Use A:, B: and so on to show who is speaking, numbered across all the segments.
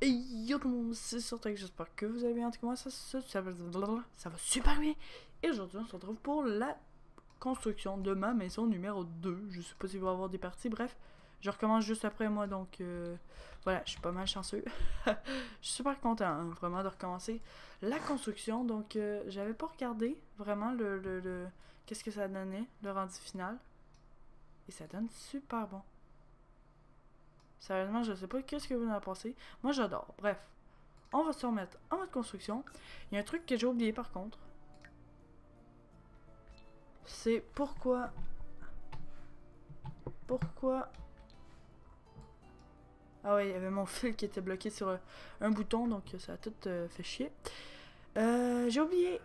A: Et yo tout le monde, c'est Sortek, j'espère que vous allez bien. Comment ça, ça, ça, ça va super bien. Et aujourd'hui, on se retrouve pour la construction de ma maison numéro 2. Je sais pas si vous avoir des parties, bref. Je recommence juste après moi, donc euh, voilà, je suis pas mal chanceux. je suis super content, hein, vraiment, de recommencer la construction. Donc, euh, j'avais pas regardé vraiment le, le, le... qu'est-ce que ça donnait, le rendu final. Et ça donne super bon. Sérieusement, je sais pas qu'est-ce que vous en pensé. Moi, j'adore. Bref, on va se remettre en mode construction. Il y a un truc que j'ai oublié par contre. C'est pourquoi. Pourquoi. Ah ouais, il y avait mon fil qui était bloqué sur euh, un bouton, donc ça a tout euh, fait chier. Euh, j'ai oublié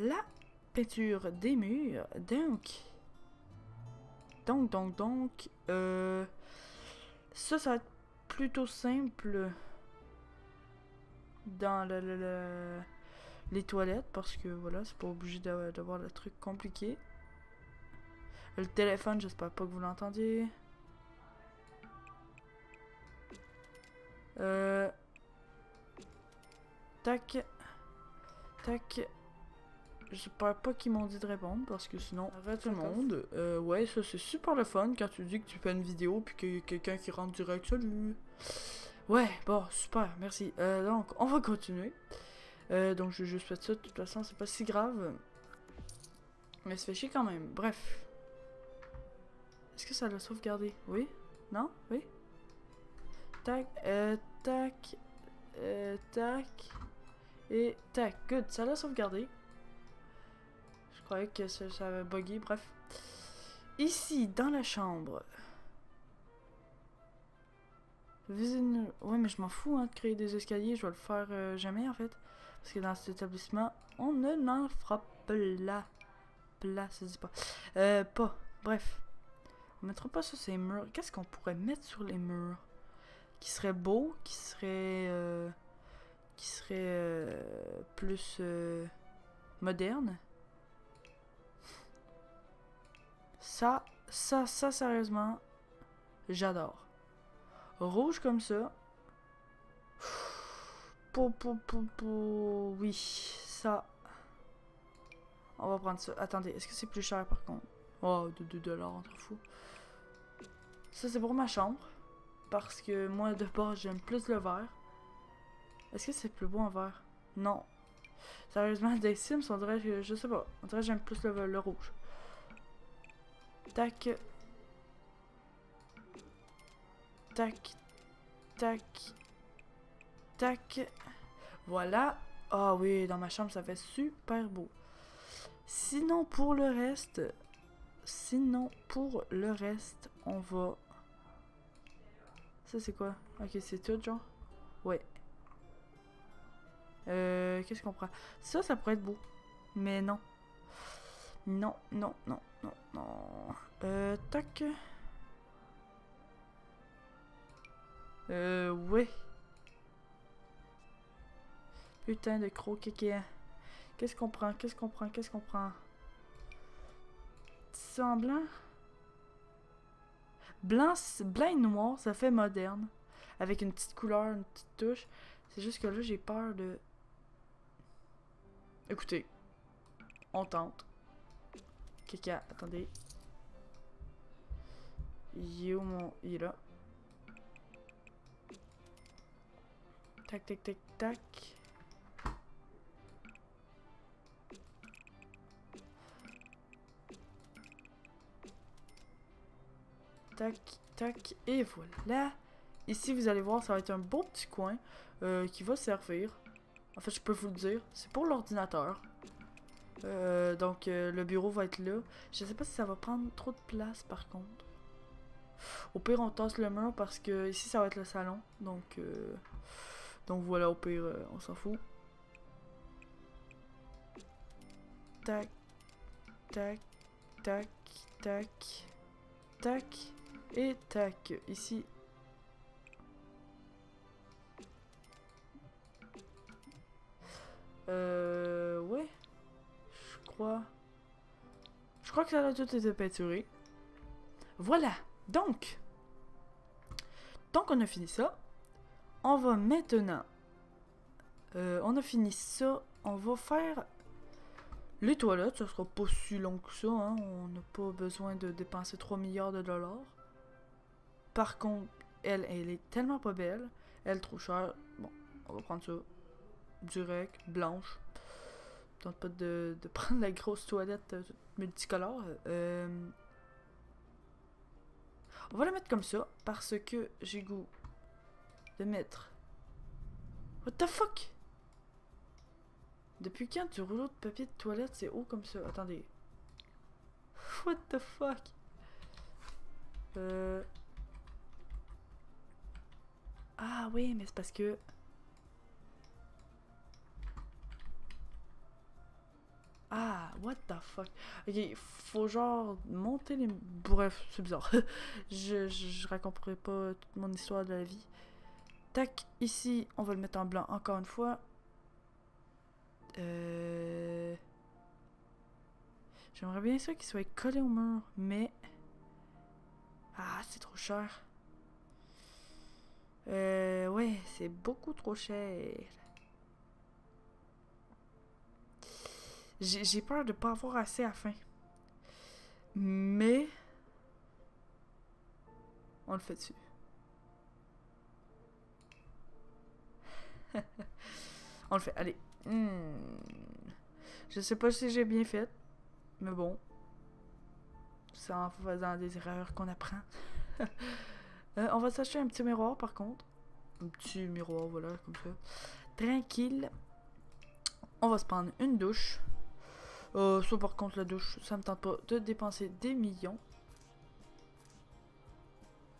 A: la peinture des murs. Donc. Donc, donc, donc. Euh, ça, ça va être plutôt simple dans le, le- le- les toilettes parce que voilà, c'est pas obligé d'a- d'avoir le truc compliqué. Le téléphone, j'espère pas que vous l'entendiez. Euh. Tac. Tac. J'espère pas qu'ils m'ont dit de répondre parce que sinon, arrête tout le monde. Euh, ouais, ça c'est super le fun quand tu dis que tu fais une vidéo puis qu'il y a quelqu'un qui rentre direct. Salut! Ouais, bon, super, merci. Euh, donc, on va continuer. Euh, donc, je vais juste faire ça. De toute façon, c'est pas si grave. Mais ça fait chier quand même. Bref. Est-ce que ça l'a sauvegardé? Oui? Non? Oui? Tac, euh, tac, euh, tac, et tac. Good, ça l'a sauvegardé. Croyais que ça, avait bugué, bref. Ici, dans la chambre. Visite- mais je m'en fous hein, de créer des escaliers. Je vais le faire euh, jamais en fait. Parce que dans cet établissement, on ne n'en fera plat. Plat, ça se dit pas. Euh, pas. Bref. On mettra pas sur ces murs. Qu'est-ce qu'on pourrait mettre sur les murs? Qui serait beau, qui serait. euh, qui serait euh, plus moderne? Ça, ça, ça, sérieusement, j'adore. Rouge comme ça. Pou, pou, pou, pou. Oui, ça. On va prendre ça. Attendez, est-ce que c'est plus cher par contre? Oh, de 2 dollars, on s'en fout. Ça, c'est pour ma chambre. Parce que moi, de base, j'aime plus le vert. Est-ce que c'est plus beau en vert? Non. Sérieusement, des Sims, on dirait que. Je sais pas. On dirait que j'aime plus le, le rouge. Tac. Tac. Tac. Tac. Voilà. Ah oui, dans ma chambre, ça fait super beau. Sinon, pour le reste... Sinon, pour le reste, on va... Ça, c'est quoi? Ok, c'est tout, genre? Ouais. Euh, qu'est-ce qu'on prend? Ça, ça pourrait être beau. Mais non. Non, non, non, non. Euh, tac. Euh, ouais. Putain de croquet. Qu'est-ce qu'on prend? Qu'est-ce qu'on prend? Qu'est-ce qu'on prend? En blanc? Blanc, blanc et noir, ça fait moderne. Avec une petite couleur, une petite touche. C'est juste que là, j'ai peur de... Écoutez. On tente. Kika, attendez. Il est où mon... Il est là. Tac, tac, tac, tac. Tac, tac, et voilà. Ici, vous allez voir, ça va être un beau petit coin euh, qui va servir. En fait, je peux vous le dire, c'est pour l'ordinateur. Euh, donc, euh, le bureau va être là. Je sais pas si ça va prendre trop de place, par contre. Au pire, on tasse le mur parce que ici, ça va être le salon. Donc, euh, donc voilà, au pire, on s'en fout. Tac, tac, tac, tac, tac, et tac. Ici. Euh, ouais. Je crois. Que ça a tout été peinturé. Voilà. Donc. Donc on a fini ça. On va maintenant Euh, on a fini ça. On va faire les toilettes. Ça sera pas si long que ça. Hein. On n'a pas besoin de dépenser 3 milliards de dollars. Par contre, elle, elle est tellement pas belle. Elle trop chère. Bon, on va prendre ça. Direct, blanche. Tente pas de, de prendre la grosse toilette euh, multicolore. Euh, on va la mettre comme ça parce que j'ai goût de mettre. What the fuck? Depuis quand du rouleau de papier de toilette c'est haut comme ça? Attendez. What the fuck? Euh... Ah oui, mais c'est parce que... fuck. Ok, faut genre monter les... Bref, c'est bizarre. je, je, raconterai pas toute mon histoire de la vie. Tac, ici, on va le mettre en blanc encore une fois. Euh... J'aimerais bien ça qu'il soit collé au mur, mais... Ah, c'est trop cher. Euh, ouais, c'est beaucoup trop cher. J'ai peur de pas avoir assez à fin. Mais... On le fait dessus. On le fait. Allez. Hmm. Je sais pas si j'ai bien fait. Mais bon. C'est en faisant des erreurs qu'on apprend. Euh, on va s'acheter un petit miroir par contre. Un petit miroir, voilà, comme ça. Tranquille. On va se prendre une douche. Euh, ça par contre la douche, ça me tente pas de dépenser des millions.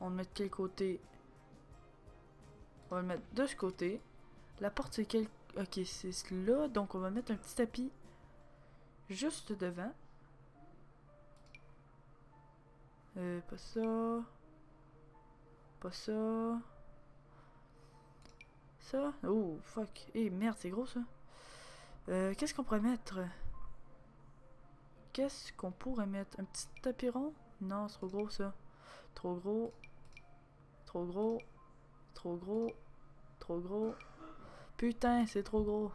A: On va le mettre quel côté? On va le mettre de ce côté. La porte, c'est quel... Ok, c'est là. Donc, on va mettre un petit tapis juste devant. Euh, pas ça. Pas ça. Ça? Oh, fuck. Eh, merde, c'est gros, ça. Euh, qu'est-ce qu'on pourrait mettre? Qu'est-ce qu'on pourrait mettre? Un petit tapis rond? Non, c'est trop gros, ça. Trop gros. Trop gros. Trop gros. Trop gros. Putain, c'est trop gros.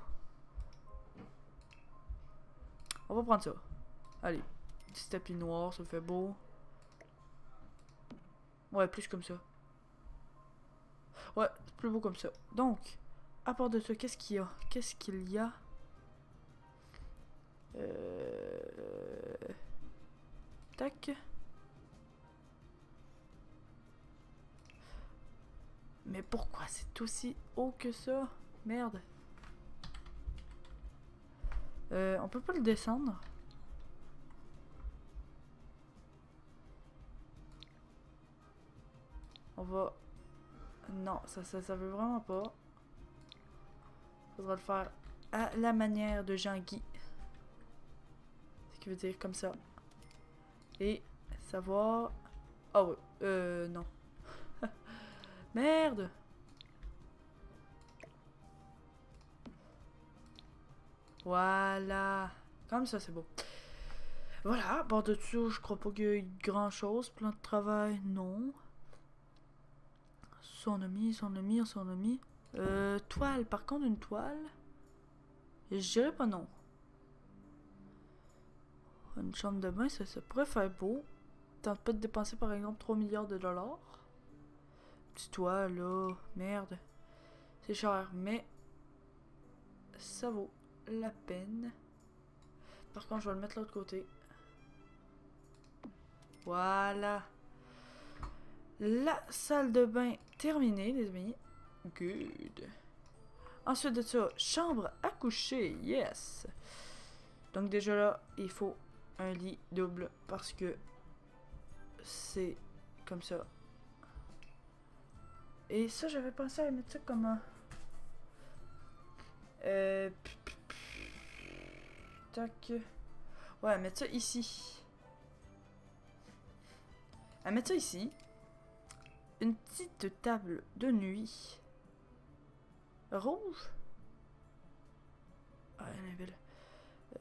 A: On va prendre ça. Allez. Petit tapis noir, ça fait beau. Ouais, plus comme ça. Ouais, c'est plus beau comme ça. Donc, à part de ça, qu'est-ce qu'il y a? Qu'est-ce qu'il y a? Euh... Tac. Mais pourquoi c'est aussi haut que ça? Merde. Euh, on peut pas le descendre. On va... Non, ça, ça, ça veut vraiment pas. Faudra le faire à la manière de Jean-Guy. Ce qui veut dire comme ça. Et savoir... Oh, ouais, euh, non. Merde Voilà. Comme ça, c'est beau. Voilà, bord de je crois pas qu'il y ait grand chose. Plan de travail, non. Son ami, son ami, son ami. Euh, toile, par contre, une toile? Je dirais pas non. Une chambre de bain, ça, pourrait faire beau. Tente pas de dépenser par exemple 3 milliards de dollars. Petit toile, là, merde. C'est cher, mais ça vaut la peine. Par contre, je vais le mettre de l'autre côté. Voilà. La salle de bain terminée, les amis. Good. Ensuite de ça, chambre à coucher. Yes. Donc déjà là, il faut un lit double parce que c'est comme ça. Et ça, j'avais pensé à mettre ça comme un... Euh... Tac. Ouais, mettre ça ici. À mettre ça ici. Une petite table de nuit. Rouge. Ah, elle est belle.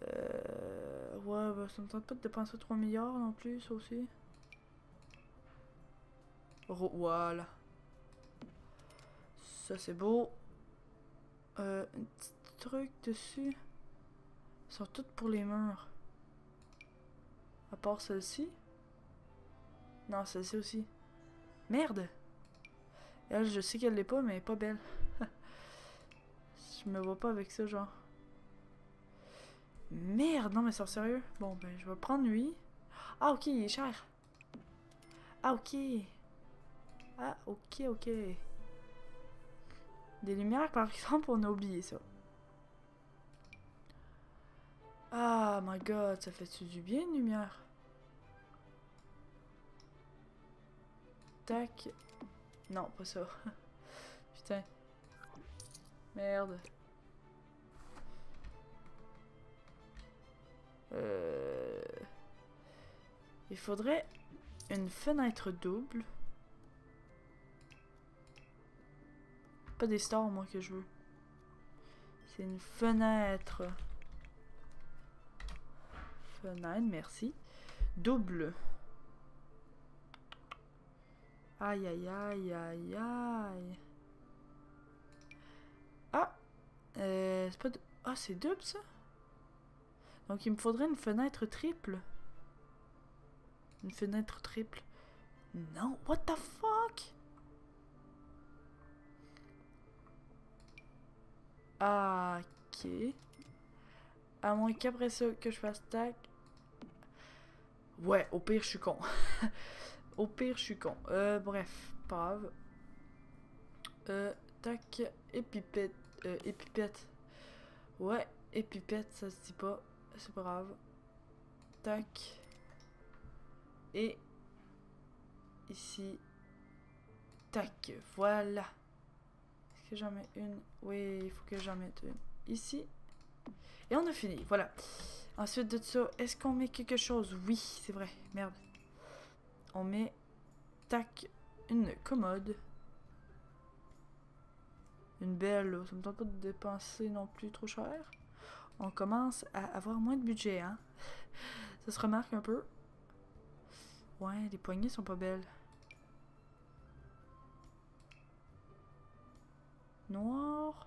A: Euh, ouais, bah, ça me tente pas de dépenser 3 milliards non plus, aussi. voilà. Ça, c'est beau. euh, un petit truc dessus. Ils sont toutes pour les murs. À part celle-ci. Non, celle-ci aussi. Merde! Elle, je sais qu'elle l'est pas, mais elle est pas belle. je me vois pas avec ça, genre. Merde, non mais c'est sérieux. Bon, ben, je vais prendre lui. Ah, ok, il est cher. Ah, ok. Ah, ok, ok. Des lumières, par exemple, on a oublié ça. Ah, my god, ça fait du bien, une lumière? Tac. Non, pas ça. Putain. Merde. Euh... Il faudrait une fenêtre double. Pas des stars, moi, que je veux. C'est une fenêtre. Fenêtre, merci. Double. Aïe, aïe, aïe, aïe, aïe. Ah! Euh, c'est pas de... Ah, c'est double, ça? Donc, il me faudrait une fenêtre triple. Une fenêtre triple. Non, what the fuck? Ah, ok. À moins qu'après ça, que je fasse tac. Ouais, au pire, je suis con. au pire, je suis con. Euh, bref, pas. Euh, tac, épipette. Euh, épipette. Ouais, épipette, ça se dit pas. C'est pas grave. Tac. Et ici. Tac, voilà. Est-ce que j'en mets une? Oui, il faut que j'en mette une. Ici. Et on a fini, voilà. Ensuite de ça, est-ce qu'on met quelque chose? Oui, c'est vrai, merde. On met, tac, une commode. Une belle, ça me tente pas de dépenser non plus trop cher. On commence à avoir moins de budget, hein. Ça se remarque un peu. Ouais, les poignées sont pas belles. Noir.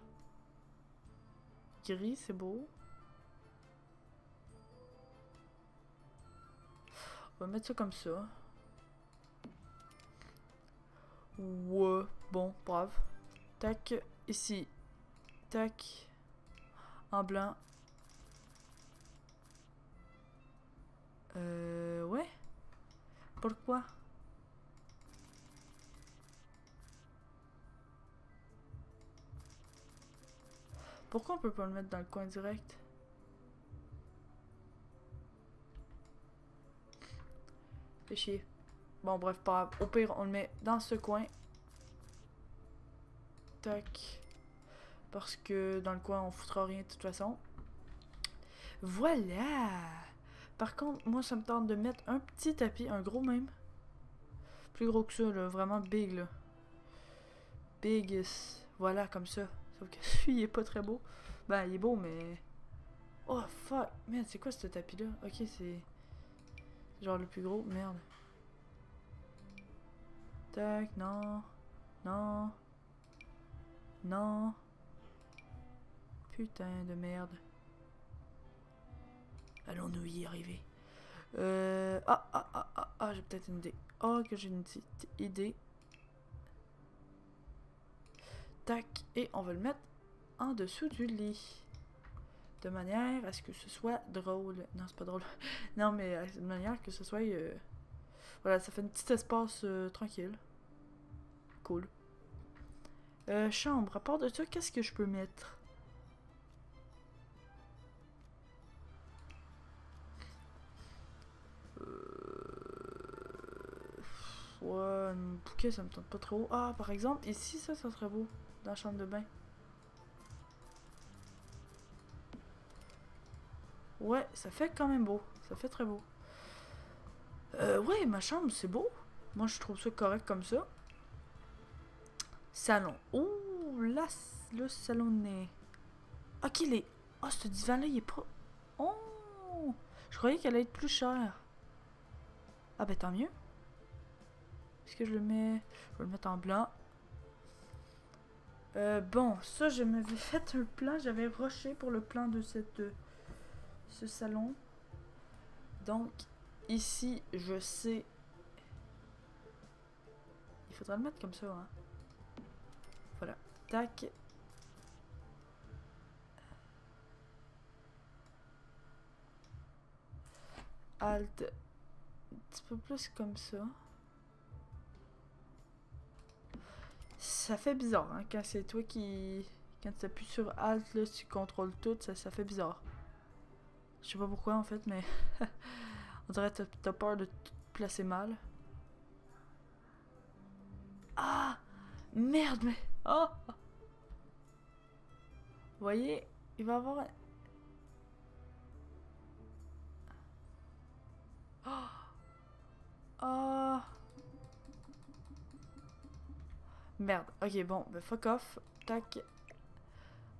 A: Gris, c'est beau. On va mettre ça comme ça. Ouais, bon, brave. Tac, ici. Tac. En blanc. Euh, ouais. Pourquoi? Pourquoi on peut pas le mettre dans le coin direct? Fait chier. Bon, bref, pas. Au pire, on le met dans ce coin. Tac. Parce que dans le coin, on foutra rien de toute façon. Voilà Par contre, moi, ça me tente de mettre un petit tapis, un gros même. Plus gros que ça, là. Vraiment big, là. Big. Voilà, comme ça. Sauf que celui, il est pas très beau. Ben, il est beau, mais... Oh, fuck. Merde, c'est quoi ce tapis-là? Ok, c'est... Genre le plus gros. Merde. Tac, non. Non. Non. Putain de merde. Allons-nous y arriver? Euh... Ah, ah, ah, ah, ah j'ai peut-être une idée. Oh, que j'ai une petite idée. Tac. Et on va le mettre en dessous du lit. De manière à ce que ce soit drôle. Non, c'est pas drôle. non, mais euh, de manière que ce soit... Euh, voilà, ça fait un petit espace euh, tranquille. Cool. chambre. À part de ça, qu'est-ce que je peux mettre? Ouais, un bouquet, ça me tente pas trop. Ah, par exemple, ici, ça, ça serait beau. Dans la chambre de bain. Ouais, ça fait quand même beau. Ça fait très beau. Euh, ouais, ma chambre, c'est beau. Moi, je trouve ça correct comme ça. Salon. Oh, là, le salon Ok, les... Oh, ce divan-là, il est pas... Oh! Je croyais qu'elle allait être plus chère. Ah, ben tant mieux. Est-ce que je le mets... Je vais le mettre en blanc. Euh, bon, ça, je m'avais fait un plan. J'avais rushé pour le plan de cette, euh, ce salon. Donc, ici, je sais... Il faudra le mettre comme ça, hein. Voilà. Tac. Alt. Un petit peu plus comme ça. Ça fait bizarre, hein, quand c'est toi qui... Quand tu appuies sur Alt, là, tu contrôles tout, ça, ça fait bizarre. Je sais pas pourquoi, en fait, mais... On dirait que t'as peur de tout placer mal. Ah! Merde, mais... Oh! Voyez, il va avoir... Merde. Ok, bon, ben fuck off. Tac.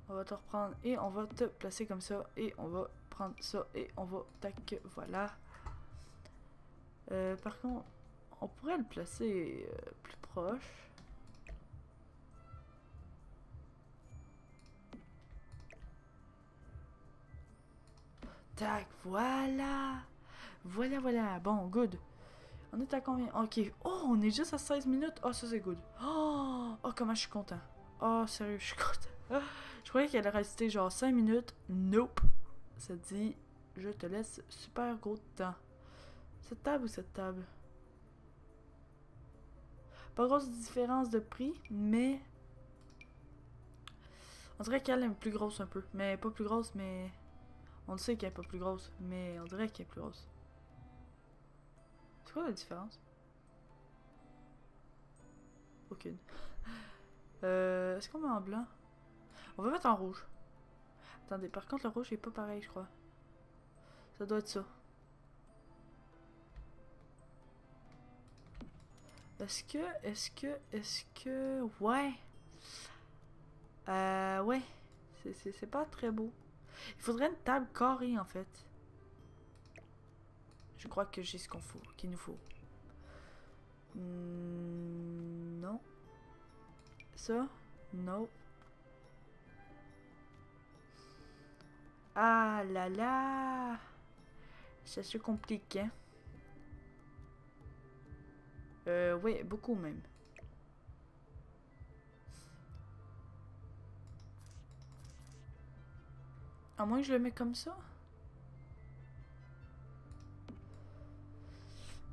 A: On va te reprendre et on va te placer comme ça. Et on va prendre ça et on va... Tac, voilà. Euh, par contre, on pourrait le placer euh, plus proche. Tac, voilà. Voilà, voilà. Bon, good. On est à combien? Ok. Oh, on est juste à 16 minutes. Oh, ça c'est good. Oh, oh, comment je suis content. Oh, sérieux, je suis content. Je croyais qu'elle allait rester genre 5 minutes. Nope. Ça dit, je te laisse super gros de temps. Cette table ou cette table? Pas grosse différence de prix, mais... On dirait qu'elle est plus grosse un peu. Mais pas plus grosse, mais... On sait qu'elle est pas plus grosse, mais on dirait qu'elle est plus grosse. C'est quoi la différence? Aucune. Euh, Est-ce qu'on met en blanc? On va mettre en rouge. Attendez, par contre le rouge est pas pareil, je crois. Ça doit être ça. Est-ce que, est-ce que, est-ce que, ouais. Euh, ouais. C'est- pas très beau. Il faudrait une table carrée en fait. Je crois que j'ai ce qu'on faut, qu'il nous faut. Non. Ça? Non. Ah là là! Ça se complique, hein? Euh, oui, beaucoup même. À moins que je le mets comme ça?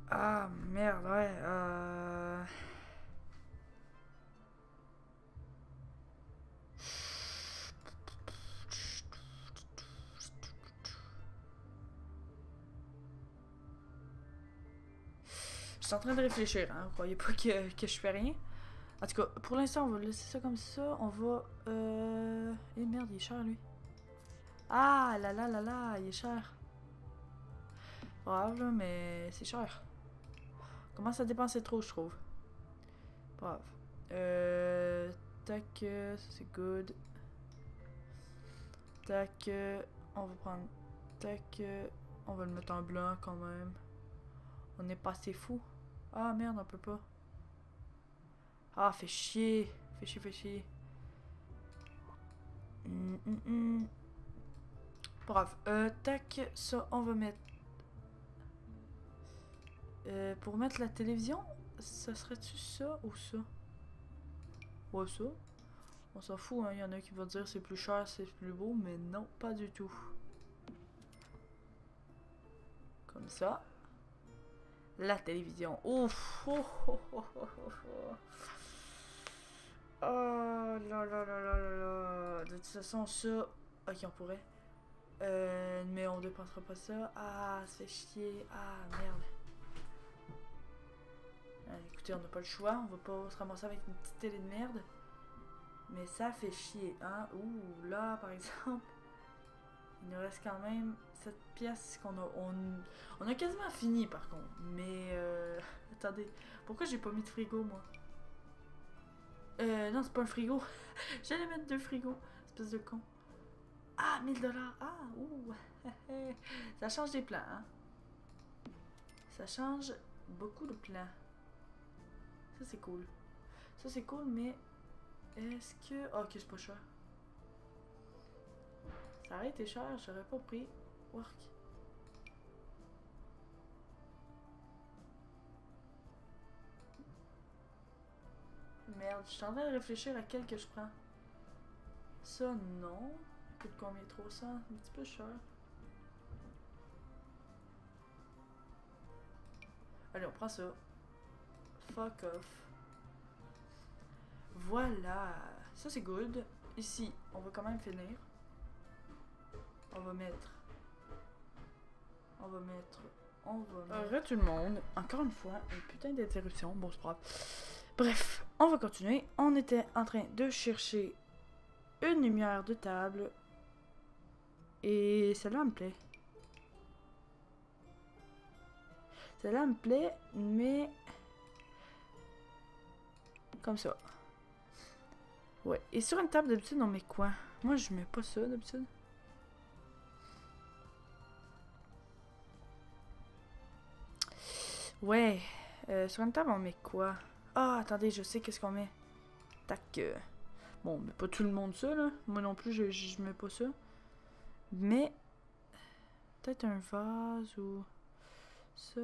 A: Ah, merde, ouais, euh... Je suis en train de réfléchir, hein. Croyez pas que, je fais rien? En tout cas, pour l'instant, on va laisser ça comme ça. On va... Euh... Eh merde, il est cher, lui. Ah là là là là, il est cher. Brave, mais c'est cher. Commence à dépenser trop, je trouve. Brave. Euh... Tac, euh, ça c'est good. Tac, euh, on va prendre... Tac, on va le mettre en blanc quand même. On est pas assez fou. Ah merde, on peut pas. Ah, fait chier. Fait chier, fait chier. Hum, hum, hum. Brave. Euh, tac, ça, on va mettre... Euh, pour mettre la télévision, ça serait-tu ça ou ça? Ouais, ça. On s'en fout, hein. Il y en a qui vont dire c'est plus cher, c'est plus beau, mais non, pas du tout. Comme ça. La télévision. Ouf! Oh, oh, oh, oh, oh, oh. Là là là là là. De toute façon, ça. Ok, on pourrait? Euh, mais on dépensera pas ça. Ah, fait chier. Ah, merde. Euh, écoutez, on n'a pas le choix. On va pas se ramasser avec une petite télé de merde. Mais ça fait chier, hein. Ouh, là, par exemple. Il nous reste quand même cette pièce qu'on a. On, on a quasiment fini, par contre. Mais, euh, attendez. Pourquoi j'ai pas mis de frigo, moi? Euh, non, c'est pas un frigo. J'allais mettre deux frigos. Espèce de con. Ah, 1000 dollars. Ah, ouh. Ça change des plans, hein. Ça change beaucoup de plans. Ça, c'est cool. Ça, c'est cool, mais Est-ce que... Ah, ok, c'est pas cher. Ça aurait été cher, j'aurais pas pris. Work. Merde, je suis en train de réfléchir à quel que je prends. Ça, non. Coûte combien trop ça? Un petit peu cher. Allez, on prend ça. Fuck off. Voilà. Ça, c'est good. Ici, on va quand même finir. On va mettre... On va mettre... On va mettre... tout le monde. Encore une fois, une putain d'interruption. Bon, c'est pas grave. Bref, on va continuer. On était en train de chercher une lumière de table. Et celle-là me plaît. Celle-là me plaît, mais... Comme ça. Ouais. Et sur une table d'habitude, on met quoi? Moi, je mets pas ça d'habitude. Ouais. Euh, sur une table, on met quoi? Ah, attendez, je sais qu'est-ce qu'on met. Tac. Euh. Bon, mais pas tout le monde ça, là. Moi non plus, je, je mets pas ça. Mais... Peut-être un vase ou... Ça...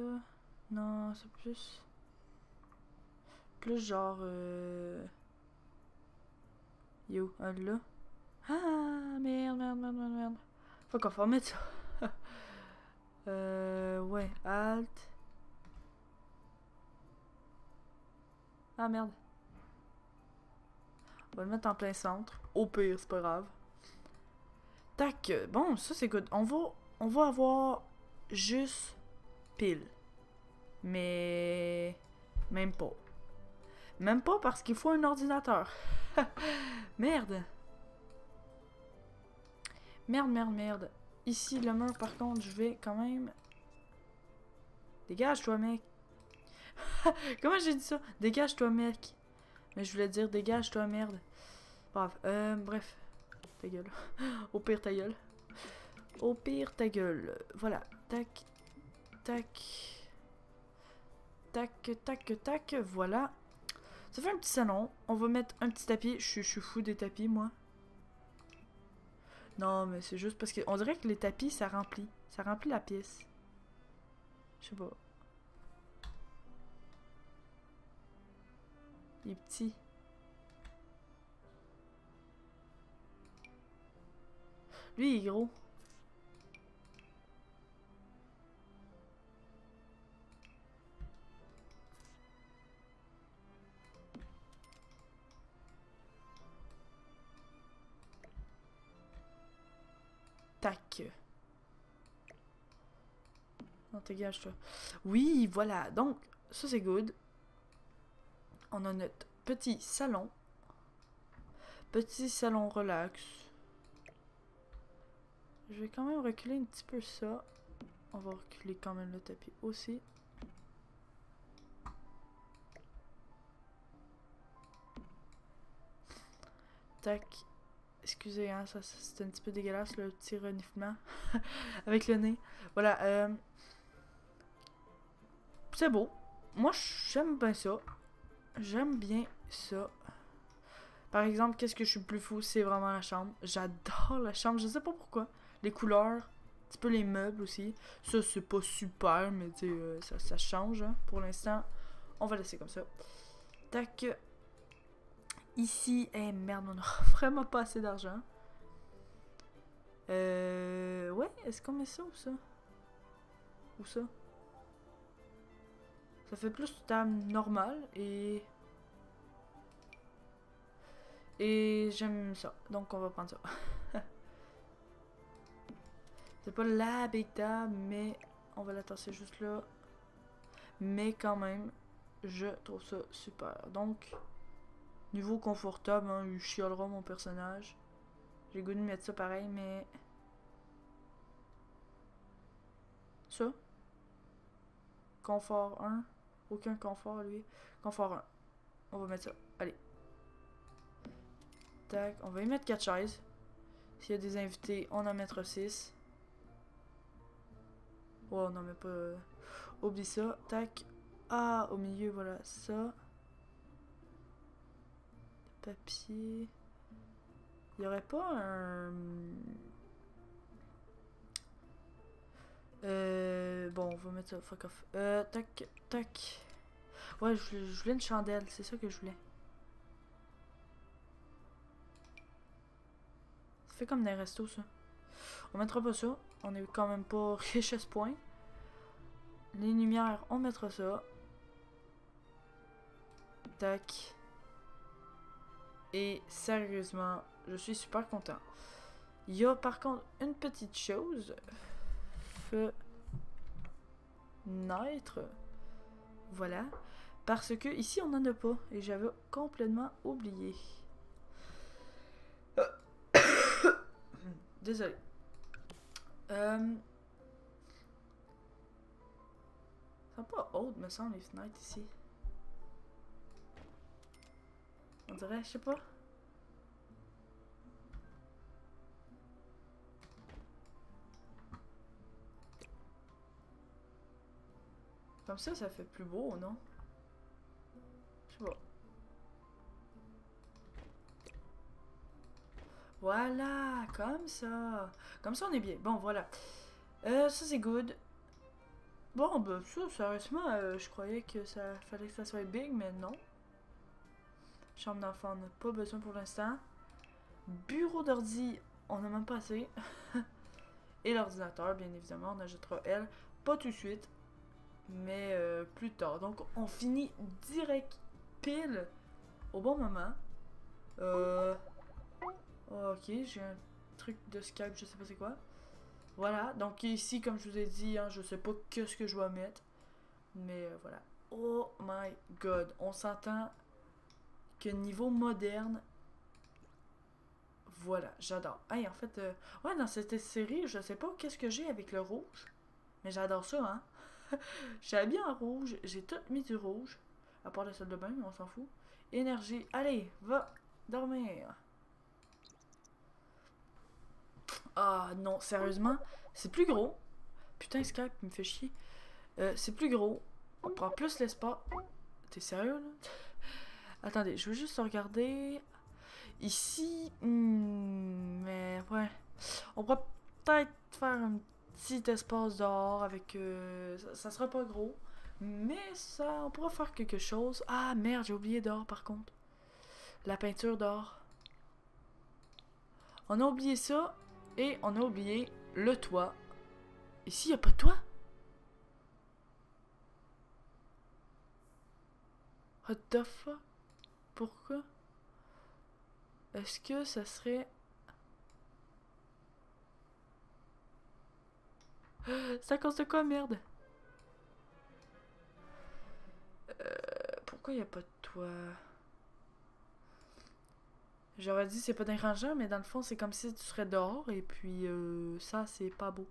A: Non, c'est plus... Plus genre... Euh... Yo, un là. Ah, merde, merde, merde, merde, merde. Faut qu'on mettre ça. euh... Ouais, alt... Ah merde. On va le mettre en plein centre. Au pire, c'est pas grave. Tac. Bon, ça c'est good. On va, on va avoir juste pile. Mais... Même pas. Même pas parce qu'il faut un ordinateur. merde. Merde, merde, merde. Ici, le mur, par contre, je vais quand même... Dégage-toi, mec. Comment j'ai dit ça? Dégage-toi, mec. Mais je voulais dire dégage-toi, merde. Bref, euh, bref. Ta gueule. Au pire, ta gueule. Au pire, ta gueule. Voilà. Tac. Tac. Tac, tac, tac. Voilà. Ça fait un petit salon. On va mettre un petit tapis. Je, je suis fou des tapis, moi. Non, mais c'est juste parce que on dirait que les tapis, ça remplit. Ça remplit la pièce. Je sais pas. Il est petit. Lui, il est gros. Tac. Non, dégage, toi. Oui, voilà. Donc, ça, c'est good on a notre petit salon. Petit salon relax. Je vais quand même reculer un petit peu ça. On va reculer quand même le tapis aussi. Tac. Excusez, hein, ça, c'est un petit peu dégueulasse, le petit reniflement avec le nez. Voilà. Euh, c'est beau. Moi, j'aime bien ça. J'aime bien ça. Par exemple, qu'est-ce que je suis plus fou? C'est vraiment la chambre. J'adore la chambre. Je sais pas pourquoi. Les couleurs. Un petit peu les meubles aussi. Ça, c'est pas super, mais tu euh, ça, change. Hein. Pour l'instant, on va laisser comme ça. Tac. Ici, eh merde, on a vraiment pas assez d'argent. Euh. Ouais, est-ce qu'on met ça ou ça? Ou ça? Ça fait plus table normale et... Et j'aime ça. Donc on va prendre ça. C'est pas la table, mais on va la tasser juste là. Mais quand même, je trouve ça super. Donc, niveau confortable, hein, il chialera mon personnage. J'ai goût de mettre ça pareil, mais... Ça. Confort 1. Aucun confort, lui. Confort 1. On va mettre ça. Allez. Tac. On va y mettre 4 chaises. S'il y a des invités, on en mettra 6. Oh, non, mais pas... Oublie ça. Tac. Ah, au milieu, voilà. Ça. papier. Il aurait pas un. Euh, bon, on va mettre ça, fuck off. Euh, tac, tac. Ouais, je, voulais- une chandelle, c'est ça que je voulais. Ça fait comme des restos, ça. On mettra pas ça. On est quand même pas riche à ce point. Les lumières, on mettra ça. Tac. Et sérieusement, je suis super content. Il y a par contre une petite chose. Fenêtre. Voilà. Parce que ici on n'en a pas. Et j'avais complètement oublié. Désolé. Euh... C'est pas haute, me semble, les fenêtres ici. On dirait, je sais pas. Comme ça, ça fait plus beau, non? Je sais. Voilà, comme ça. Comme ça, on est bien. Bon, voilà. Euh, ça, c'est good. Bon, bah, ça, sérieusement, euh, je croyais que ça fallait que ça soit big, mais non. Chambre d'enfant, on n'a pas besoin pour l'instant. Bureau d'ordi, on n'a même pas assez. Et l'ordinateur, bien évidemment, on ajoutera elle. Pas tout de suite, mais euh, plus tard. Donc, on finit direct pile au bon moment. Euh... Ok, j'ai un truc de Skype, je sais pas c'est quoi. Voilà, donc ici, comme je vous ai dit, hein, je sais pas que ce que je dois mettre. Mais euh, voilà. Oh my god, on s'entend que niveau moderne, voilà, j'adore. Hey, en fait, euh, ouais, dans cette série, je sais pas qu'est-ce que j'ai avec le rouge, mais j'adore ça, hein. J'ai habillé en rouge, j'ai tout mis du rouge, à part la salle de bain, mais on s'en fout. Énergie, allez, va dormir. Ah non, sérieusement, c'est plus gros. Putain, Skype me fait chier. Euh, c'est plus gros. On prend plus l'espace. T'es sérieux là? Attendez, je veux juste regarder. Ici, hmm, mais ouais. On pourrait peut-être faire un petit espace dehors avec. euh, ça, sera pas gros. Mais ça, on pourra faire quelque chose. Ah merde, j'ai oublié dehors par contre. La peinture dehors. On a oublié ça. Et on a oublié le toit. Ici, y a pas de toit? What the fuck? Pourquoi? Est-ce que ça serait... À cause quoi, merde? Euh, pourquoi y a pas de toit? J'aurais dit c'est pas dérangeant, mais dans le fond, c'est comme si tu serais dehors et puis euh, ça, c'est pas beau.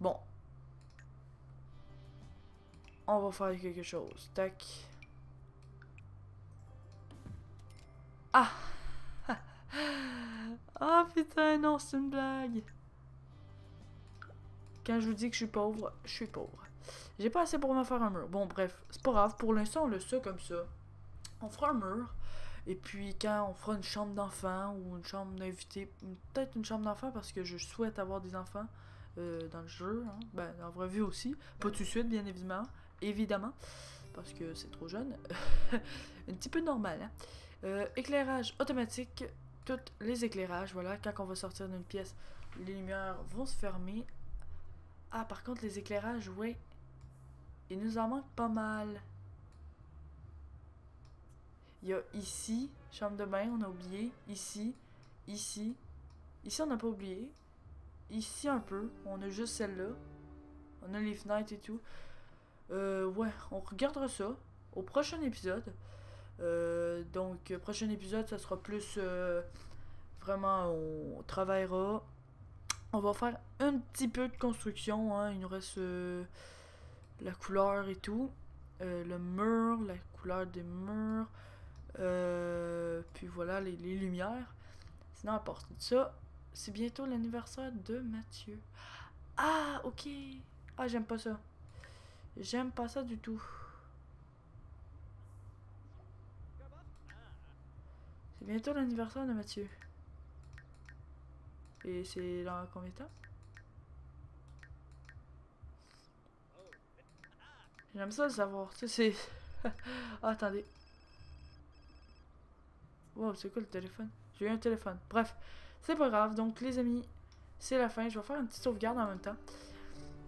A: Bon. On va faire quelque chose. Tac. Ah! Ah putain, non, c'est une blague. Quand je vous dis que je suis pauvre, je suis pauvre. J'ai pas assez pour me faire un mur. Bon, bref, c'est pas grave. Pour l'instant, on le sait comme ça. On fera un mur. Et puis quand on fera une chambre d'enfant ou une chambre d'invité, peut-être une chambre d'enfant parce que je souhaite avoir des enfants euh, dans le jeu, hein. ben en vraie vie aussi, pas tout de suite bien évidemment, évidemment, parce que c'est trop jeune, un petit peu normal. Hein. Euh, éclairage automatique, tous les éclairages, voilà, quand on va sortir d'une pièce, les lumières vont se fermer. Ah par contre les éclairages, ouais, il nous en manque pas mal. Il y a ici, chambre de bain, on a oublié. Ici, ici. Ici, on n'a pas oublié. Ici, un peu. On a juste celle-là. On a les fenêtres et tout. Euh, ouais, on regardera ça au prochain épisode. Euh, donc, prochain épisode, ça sera plus... euh, vraiment, on travaillera. On va faire un petit peu de construction. Hein. Il nous reste euh, la couleur et tout. Euh, le mur, la couleur des murs. Euh, puis voilà, les, lumières. Sinon, à part ça, c'est bientôt l'anniversaire de Mathieu. Ah, ok. Ah, j'aime pas ça. J'aime pas ça du tout. C'est bientôt l'anniversaire de Mathieu. Et c'est dans combien de temps? J'aime ça le savoir. Tu sais, c'est. Ah, attendez. Wow, c'est quoi le téléphone? J'ai eu un téléphone. Bref, c'est pas grave. Donc, les amis, c'est la fin. Je vais faire une petite sauvegarde en même temps.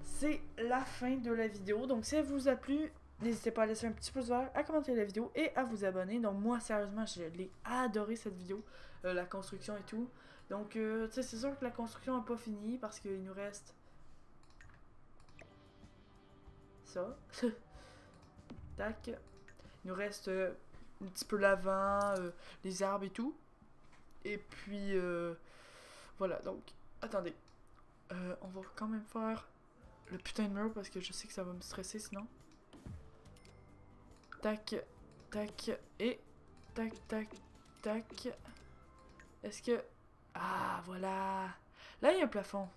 A: C'est la fin de la vidéo. Donc, si elle vous a plu, n'hésitez pas à laisser un petit pouce vert, à commenter la vidéo et à vous abonner. Donc, moi, sérieusement, je l'ai adoré cette vidéo. Euh, la construction et tout. Donc, euh, tu sais, c'est sûr que la construction n'est pas finie parce qu'il nous reste ça. Tac. Il nous reste euh, un petit peu l'avant, euh, les arbres et tout. Et puis, euh, voilà. Donc, attendez. On va quand même faire le putain de mur parce que je sais que ça va me stresser sinon. Tac, tac, et tac, tac, tac. Est-ce que... Ah, voilà. Là, il y a un plafond.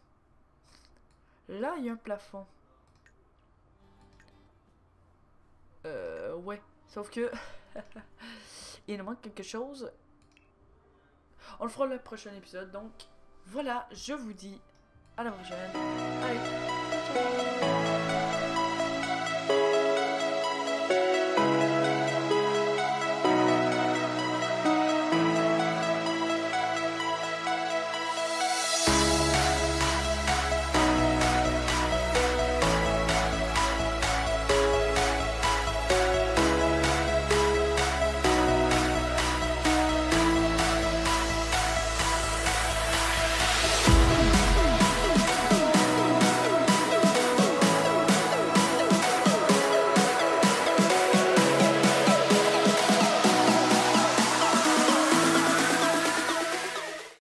A: Là, il y a un plafond. Euh, ouais. Sauf que... il manque quelque chose. On le fera le prochain épisode. Donc, voilà, je vous dis à la prochaine. Allez.